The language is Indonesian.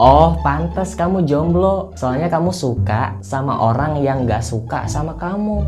Oh, pantas kamu jomblo. Soalnya kamu suka sama orang yang gak suka sama kamu.